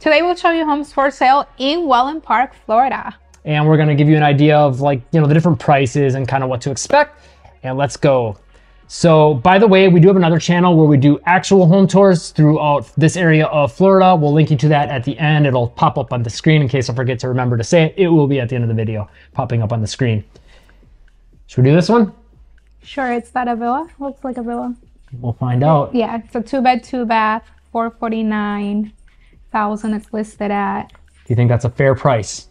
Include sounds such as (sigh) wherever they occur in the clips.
Today we'll show you homes for sale in Wellen Park, Florida. And we're gonna give you an idea of like, you know, the different prices and kind of what to expect. And let's go. So by the way, we do have another channel where we do actual home tours throughout this area of Florida. We'll link you to that at the end. It'll pop up on the screen in case I forget to remember to say it. It will be at the end of the video, popping up on the screen. Should we do this one? Sure, it's that a villa? Looks like a villa. We'll find out. Yeah, it's a two bed, two bath, 449 thousand it's listed at. Do you think that's a fair price?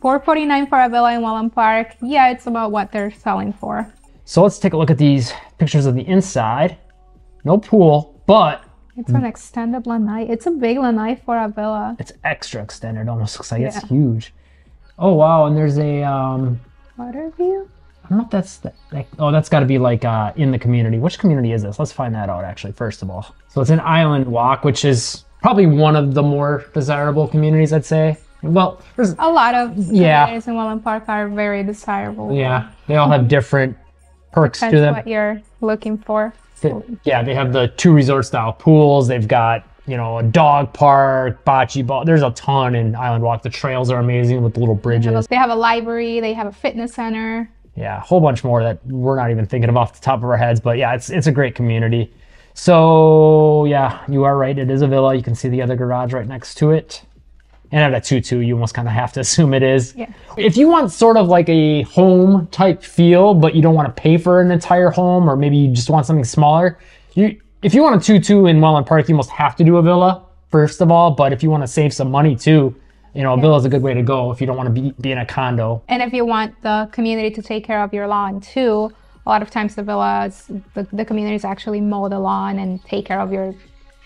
449 for a villa in Wellen Park. Yeah, it's about what they're selling for. So let's take a look at these pictures of the inside. No pool, but it's an extended lanai. It's a big lanai for a villa. It's extra extended. Almost looks like yeah. it's huge. Oh wow! And there's a um. Water view. I don't know if that's the, like, oh that's got to be like uh, in the community. Which community is this? Let's find that out actually first of all. So it's an island walk, which is probably one of the more desirable communities, I'd say. Well, there's a lot of yeah. communities in Wellen Park are very desirable. Yeah, they all have different perks Depends to them. What you're looking for? Yeah, they have the two resort style pools. They've got you know a dog park, bocce ball. There's a ton in Island Walk. The trails are amazing with the little bridges. They have a, they have a library. They have a fitness center. Yeah, a whole bunch more that we're not even thinking of off the top of our heads. But yeah, it's it's a great community. So yeah, you are right. It is a villa. You can see the other garage right next to it. And at a 2-2, you almost kind of have to (laughs) assume it is. Yeah. If you want sort of like a home type feel, but you don't want to pay for an entire home, or maybe you just want something smaller, you if you want a 2-2 in Wellen Park, you almost have to do a villa, first of all. But if you want to save some money too, you know, a yeah. villa is a good way to go if you don't want to be, be in a condo. And if you want the community to take care of your lawn too, a lot of times the villas, the, the communities actually mow the lawn and take care of your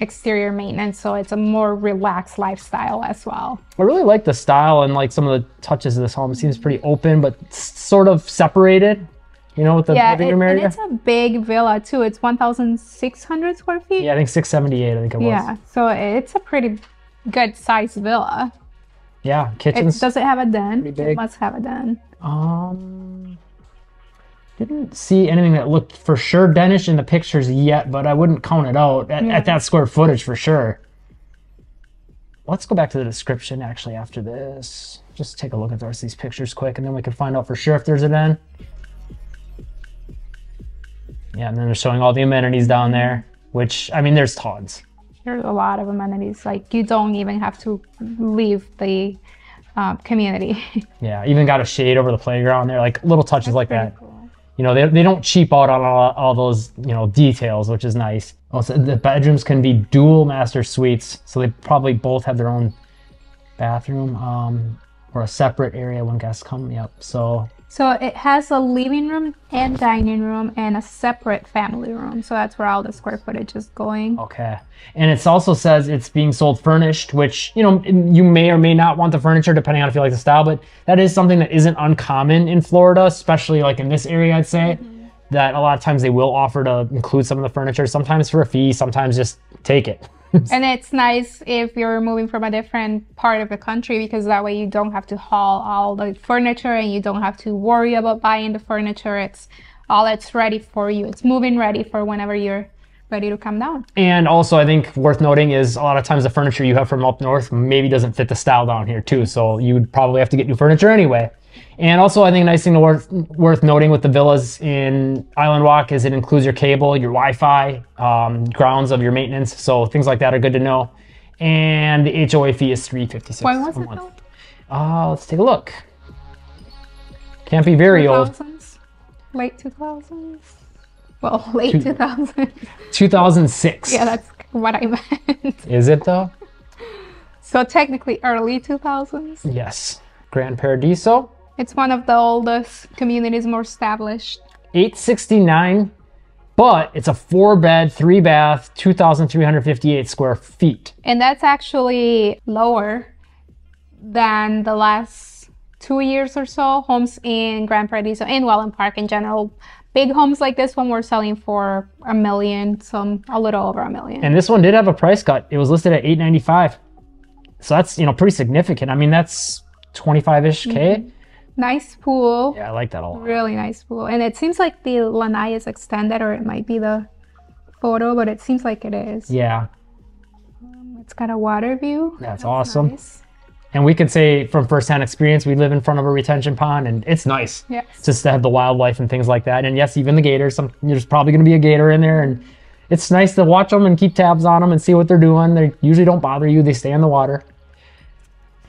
exterior maintenance so it's a more relaxed lifestyle as well. I really like the style and like some of the touches of this home. It seems pretty open but sort of separated you know with the yeah, living room area? and it's a big villa too. It's 1600 square feet? Yeah i think 678 i think it was. Yeah so it's a pretty good size villa. Yeah kitchen does it have a den? It must have a den. Um didn't see anything that looked for sure Danish in the pictures yet, but I wouldn't count it out at, yeah. at that square footage for sure. Let's go back to the description actually after this. Just take a look at the rest of these pictures quick and then we can find out for sure if there's a den. Yeah, and then they're showing all the amenities down there, which, I mean, there's tons. There's a lot of amenities. Like, you don't even have to leave the uh, community. (laughs) yeah, even got a shade over the playground there, like little touches That's like that. Cool you know, they, they don't cheap out on all, all those, you know, details, which is nice. Also, the bedrooms can be dual master suites, so they probably both have their own bathroom um, or a separate area when guests come. Yep. So so it has a living room and dining room and a separate family room. So that's where all the square footage is going. Okay. And it also says it's being sold furnished, which, you know, you may or may not want the furniture depending on if you like the style, but that is something that isn't uncommon in Florida, especially like in this area, I'd say. Mm-hmm. That a lot of times they will offer to include some of the furniture, sometimes for a fee, sometimes just take it. (laughs) and it's nice if you're moving from a different part of the country because that way you don't have to haul all the furniture and you don't have to worry about buying the furniture. It's all it's ready for you. It's moving ready for whenever you're ready to come down. And also, I think worth noting is a lot of times the furniture you have from up north maybe doesn't fit the style down here too. So you would probably have to get new furniture anyway. And also, I think a nice thing worth, worth noting with the villas in Island Walk is it includes your cable, your Wi-Fi, um, grounds of your maintenance. So things like that are good to know. And the HOA fee is three fifty six When was a month. Uh, let's take a look. Can't be very 2000s? old. Late 2000s? Well, (laughs) late 2000s. 2006. yeah, that's what I (laughs) meant. Is it though? So technically early 2000s? Yes. Grand Paradiso. It's one of the oldest communities, more established. 869, but it's a four bed, three bath, 2,358 square feet. And that's actually lower than the last two years or so. Homes in Grand Paradiso and Wellen Park in general. Big homes like this one were selling for a million, some a little over a million. And this one did have a price cut. It was listed at 895. So that's, you know, pretty significant. I mean, that's 25-ish K. Mm-hmm. Nice pool. Yeah, I like that a lot. Really nice pool. And it seems like the lanai is extended or it might be the photo, but it seems like it is. Yeah. Um, It's got a water view. That's awesome. nice. And we could say from firsthand experience, we live in front of a retention pond, and it's nice. Yes. Just to have the wildlife and things like that. And yes, even the gators. Some there's probably going to be a gator in there, and it's nice to watch them and keep tabs on them and see what they're doing. They usually don't bother you. They stay in the water.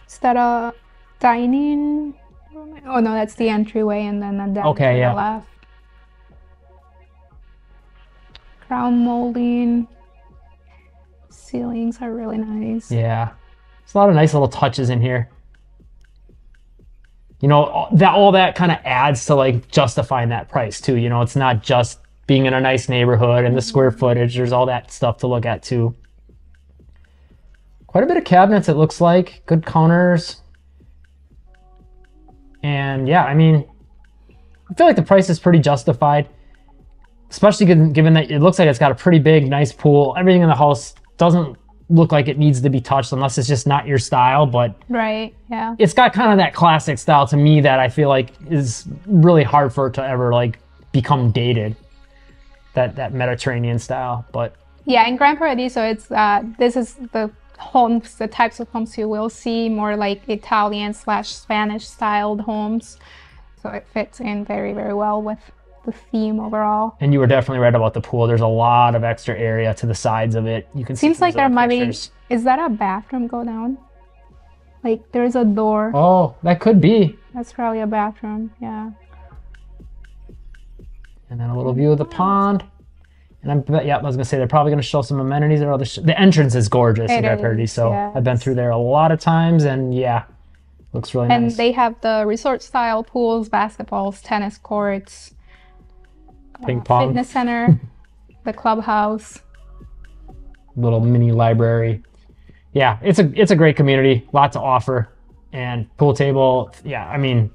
Is that a dining room? Oh no, that's the entryway, and then the den Okay, to yeah. the left. Crown molding. Ceilings are really nice. Yeah, it's a lot of nice little touches in here. You know all- that all that kind of adds to like justifying that price too. You know, it's not just being in a nice neighborhood and the mm-hmm. square footage. There's all that stuff to look at too. Quite a bit of cabinets. It looks like good counters. And yeah, I mean, I feel like the price is pretty justified, especially given, given that it looks like it's got a pretty big, nice pool. Everything in the house doesn't look like it needs to be touched unless it's just not your style, but Right. Yeah. it's got kind of that classic style to me that I feel like is really hard for it to ever like become dated. That that Mediterranean style, but Yeah, in Gran Paradiso, it's uh, this is the homes, the types of homes you will see more like Italian slash Spanish styled homes. So it fits in very very well with the theme overall. and you were definitely right about the pool. There's a lot of extra area to the sides of it. You can see Seems like there might be. Is that a bathroom go down? Like there's a door. Oh, that could be. That's probably a bathroom. Yeah. And then a little view of the pond. And I'm yeah, I was gonna say they're probably gonna show some amenities or other. Sh- the entrance is gorgeous in It Grand is, Paradiso. I've been through there a lot of times, and yeah, looks really And nice. And they have the resort style pools, basketballs, tennis courts, uh, Ping pong, fitness center, (laughs) the clubhouse. little mini library. Yeah, it's a it's a great community, lot to offer, and pool table. Yeah, I mean,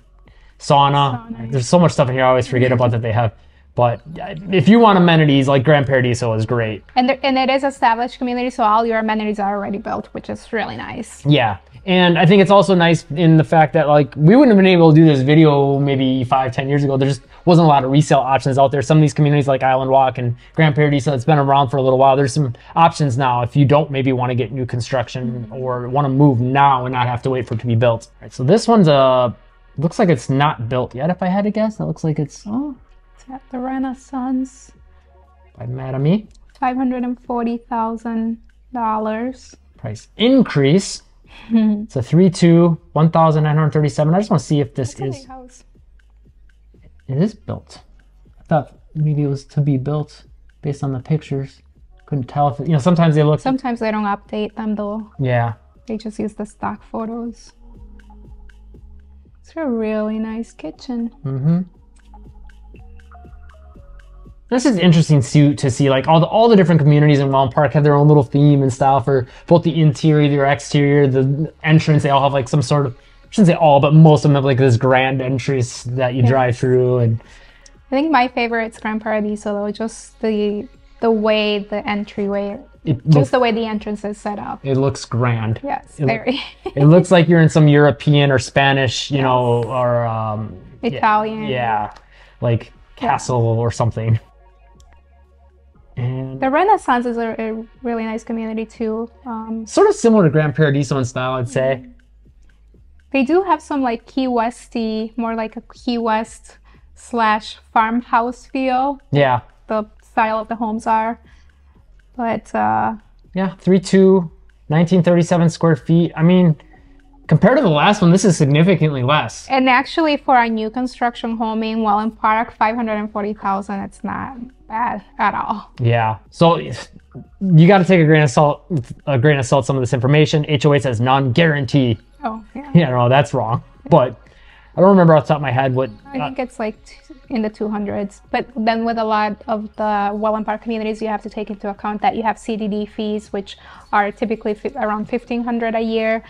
sauna. Sauna. There's so much stuff in here. I always forget about that they have. But if you want amenities, like Grand Paradiso is great. And there, and it is established community, so all your amenities are already built, which is really nice. Yeah. And I think it's also nice in the fact that like we wouldn't have been able to do this video maybe five, ten years ago. There just wasn't a lot of resale options out there. Some of these communities like Island Walk and Grand Paradiso, it's been around for a little while. There's some options now if you don't maybe want to get new construction or want to move now and not have to wait for it to be built. All right, so this one's uh looks like it's not built yet. If I had to guess, it looks like it's Oh, it's at the Renaissance, by Mattamy five hundred and forty thousand dollars. price increase. (laughs) it's a three two one thousand nine hundred thirty seven. I just want to see if this is. house. It is built. I thought maybe it was to be built based on the pictures. Couldn't tell if it, you know. Sometimes they look. Sometimes they don't update them though. yeah. They just use the stock photos. It's a really nice kitchen. Mm-hmm. This is interesting to, to see like all the all the different communities in Wellen Park have their own little theme and style for both the interior, their exterior, the entrance. They all have like some sort of I shouldn't say all, but most of them have like this grand entrance that you drive through and I think my favorite is Gran Paradiso though, just the the way the entryway, it just looks the way the entrance is set up. it looks grand. Yes, It- very It looks like you're in some European or Spanish, you know, or um, Italian. Yeah, like castle or something. The Renaissance is a, a really nice community too. Um, sort of similar to Grand Paradiso in style, I'd say. they do have some like Key Westy, more like a Key West slash farmhouse feel. Yeah, The style of the homes are, but uh, yeah, 3-2, 1937 square feet. I mean, compared to the last one, this is significantly less. and actually for a new construction home in Wellen Park, five hundred and forty thousand. It's not bad at all. Yeah. So you got to take a grain of salt, a grain of salt, some of this information. HOA says non-guarantee. Oh yeah. Yeah, no, that's wrong. But I don't remember off the top of my head what. I think uh, it's like t- in the 200s. But then with a lot of the Wellen Park communities, you have to take into account that you have CDD fees, which are typically around 1500 a year.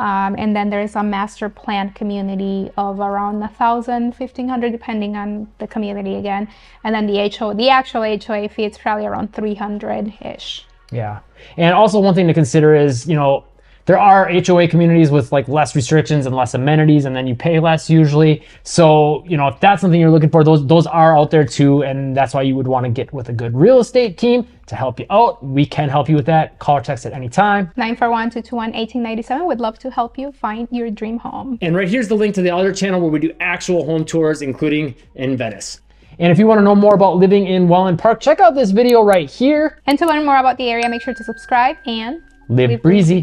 Um, and then there's a master plan community of around 1000 1500 depending on the community again and then the HO the actual HOA fee it's probably around 300 ish Yeah. And also one thing to consider is, you know, There are HOA communities with like less restrictions and less amenities, and then you pay less usually. So, you know, if that's something you're looking for, those those are out there too, and that's why you would want to get with a good real estate team to help you out. We can help you with that. Call or text at any time. 941-221-1897 would love to help you find your dream home. And right here's the link to the other channel where we do actual home tours, including in Venice. And if you want to know more about living in Wellen Park, check out this video right here. And to learn more about the area, make sure to subscribe and Live breezy.